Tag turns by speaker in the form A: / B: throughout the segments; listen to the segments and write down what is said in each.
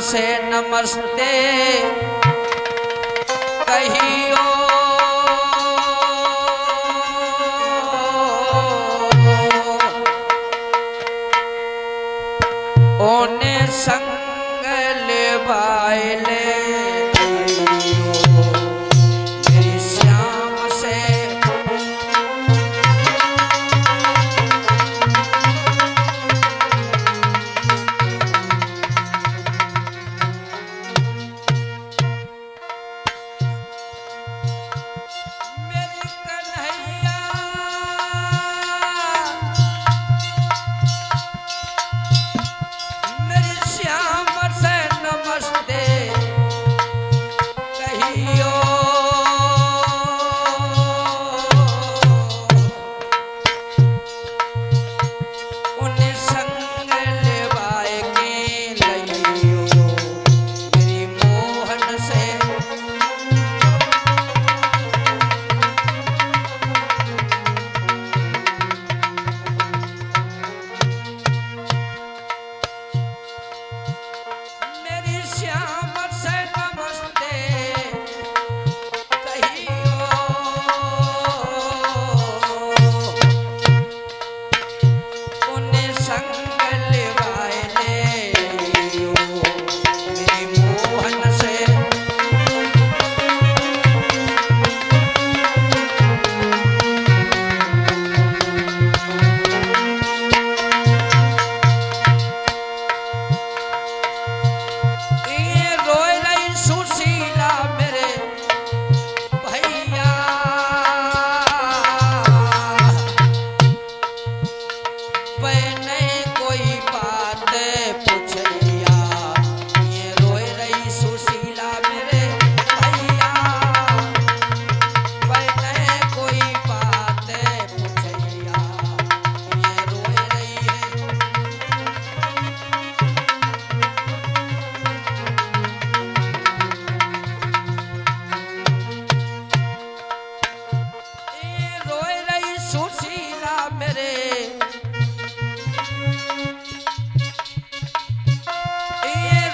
A: से नमस्ते। कहियो। ओने संग लेवाइले मेरी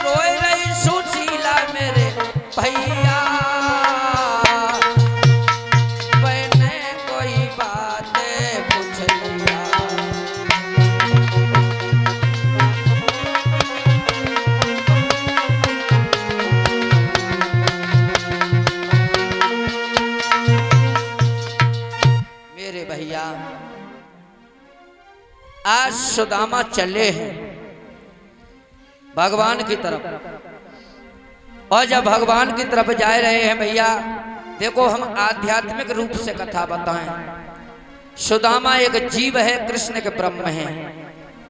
A: रोए रही सुशीला मेरे भैया। आज सुदामा चले हैं। भगवान की तरफ़। और जब भगवान की तरफ़ जा रहे हैं भैया, देखो हम आध्यात्मिक रूप से कथा बताएँ। सुदामा एक जीव है, कृष्ण के ब्रह्म है।